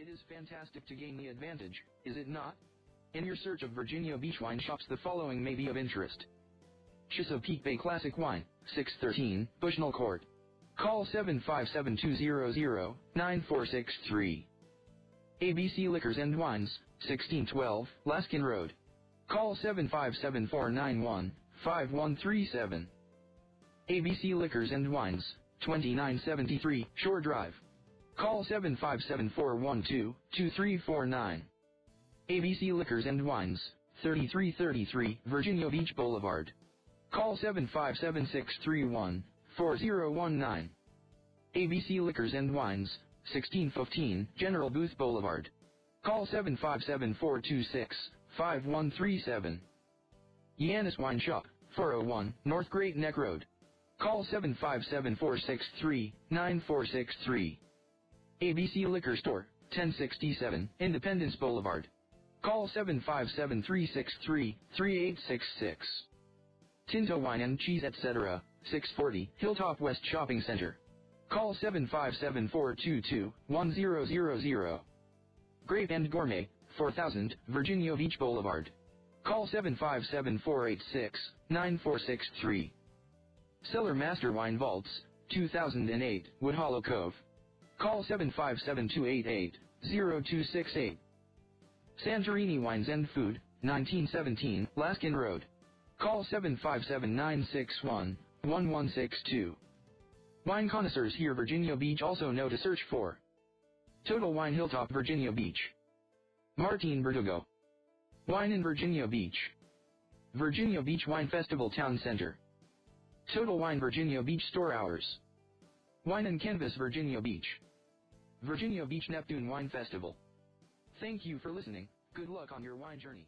It is fantastic to gain the advantage, is it not? In your search of Virginia Beach wine shops the following may be of interest. Chesapeake Bay Classic Wine, 613, Bushnell Court. Call 757-200-9463. ABC Liquors and Wines, 1612, Laskin Road. Call 757-491-5137. ABC Liquors and Wines, 2973, Shore Drive. Call 757-412-2349. ABC Liquors and Wines, 3333, Virginia Beach Boulevard. Call 757-631-4019. ABC Liquors and Wines, 1615, General Booth Boulevard. Call 757-426-5137. Yanis Wine Shop, 401, North Great Neck Road. Call 757-463-9463. ABC Liquor Store, 1067, Independence Boulevard. Call 757-363-3866. Tinto Wine and Cheese etc., 640, Hilltop West Shopping Center. Call 757-422-1000. Grape and Gourmet, 4000, Virginia Beach Boulevard. Call 757-486-9463. Cellar Master Wine Vaults, 2008, Wood Hollow Cove. Call 757-288-0268. Santorini Wines and Food, 1917, Laskin Road. Call 757-961-1162. Wine connoisseurs here Virginia Beach also know to search for. Total Wine Hilltop Virginia Beach. Martin Berdugo. Wine in Virginia Beach. Virginia Beach Wine Festival Town Center. Total Wine Virginia Beach Store Hours. Wine and Canvas Virginia Beach. Virginia Beach Neptune Wine Festival. Thank you for listening. Good luck on your wine journey.